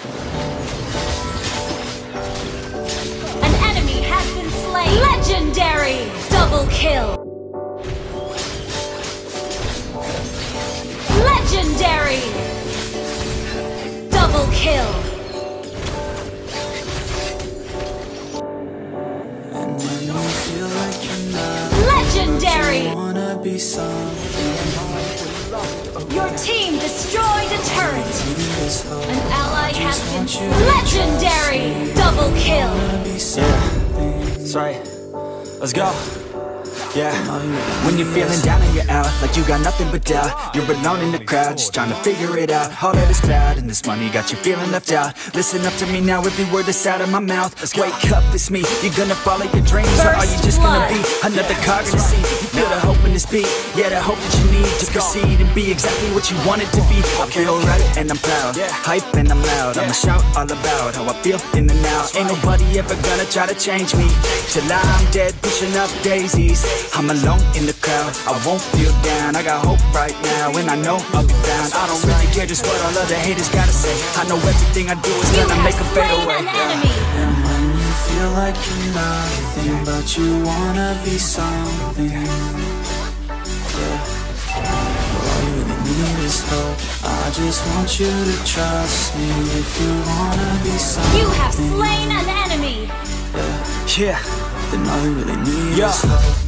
An enemy has been slain. Legendary! Double kill. Legendary! Double kill. Legendary! Your team destroyed a turret. An ally has been want you to legendary. Double kill. wanna be something. That's right. Let's go. Yeah. When you're feeling down and you're out, like you got nothing but doubt. You're alone in the crowd, just trying to figure it out. All that is cloud and this money got you feeling left out. Listen up to me now, every word that's out of my mouth. Wake up, it's me. you're gonna follow your dreams, or are you just gonna be another cog in the sea? You feel the hope in this beat, yeah, the hope that you need to proceed and be exactly what you want it to be. I feel right and I'm proud, hype and I'm loud. I'ma shout all about how I feel in the now. Ain't nobody ever gonna try to change me till I'm dead, pushing up daisies. I'm alone in the crowd, I won't feel down. I got hope right now, and I know I'll be found. I don't really care just what all other haters gotta say. I know everything I do is You gonna have make them fade slain away. an enemy. And when you feel like you're nothing, but you wanna be something. Yeah. All you really need is hope. I just want you to trust me if you wanna be something. You have slain an enemy. Yeah. Then all you really need Yeah. is hope.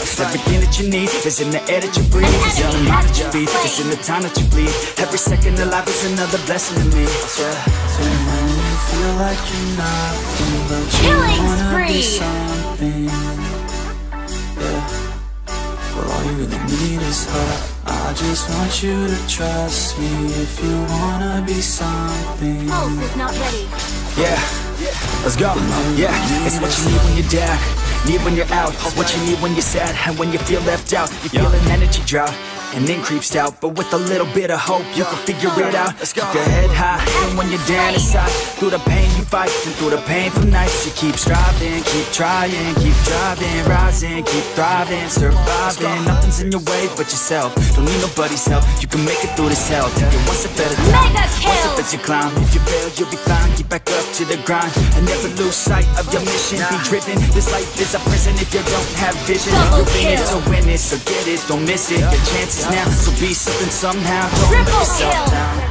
Everything that you need is in the air that you breathe It's in the mind that you feed, it's in the time that you bleed Every second of life is another blessing to me Yeah. And when you feel like you're nothing, but you Killing wanna be spree. something. Yeah. Well, all you really need is hope. I just want you to trust me if you wanna be something. Pulse is not ready. Yeah, let's go. Yeah, it's what you need when you're down. Need when you're out. What you need when you're sad. And when you feel left out, you feel an energy drought. And then creeps out, but with a little bit of hope, you can figure it out. Keep your head high, and when you're down inside. Through the pain you fight, and through the painful nights, you keep striving, keep trying, keep driving, rising, keep thriving, surviving. Nothing's in your way but yourself. Don't need nobody's help. You can make it through this hell. Take it one step at a time. Mega One step kill. as you climb. If you fail, you'll be fine. Get back up to the grind and never lose sight of your mission. Be driven. This life is a prison if you don't have vision. Double You're in it kill. to win it, so get it. Don't miss it. Your chances now, so be something somehow. Don't let Triple yourself kill. down.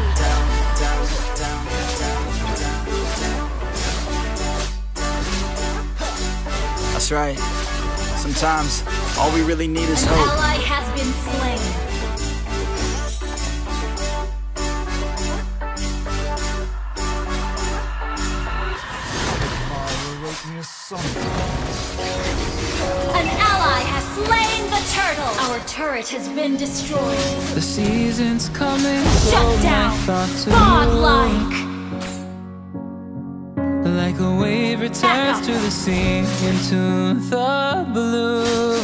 That's right. Sometimes all we really need is An hope. ally has been slain. An ally has slain the turtle. Our turret has been destroyed. The seasons coming, Shut my down. thoughts are Godlike. Like a wave returns to the sea into the blue.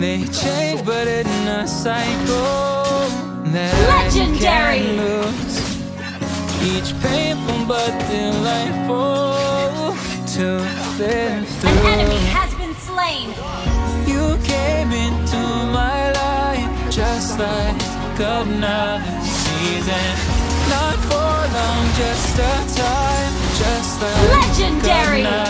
They change, but in a cycle that Legendary. I lose. Each painful but delightful to live An enemy has been slain. You came into my life just like another season. Legendary.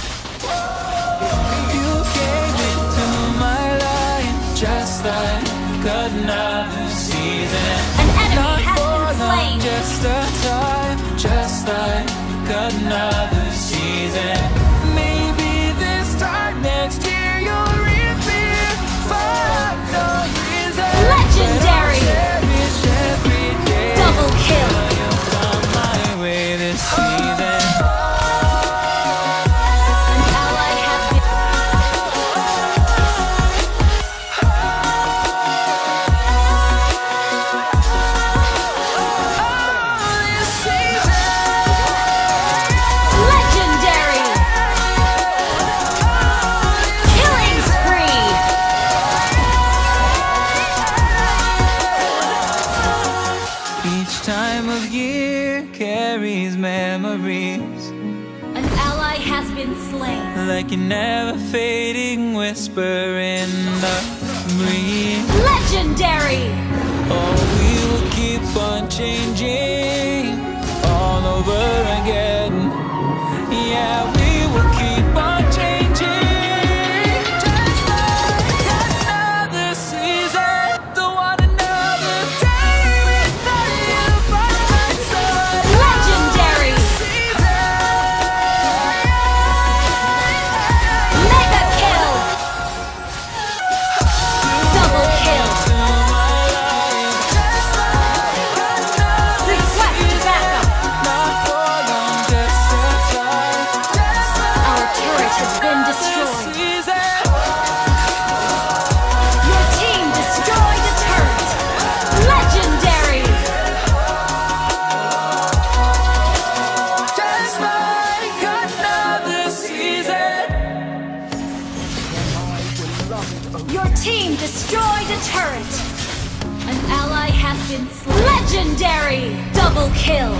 time of year carries memories. An ally has been slain. Like an ever fading whisper in the breeze. Legendary! Oh, we will keep on changing. Your team destroyed a turret! An ally has been slain. Legendary! Double kill!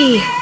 kasih.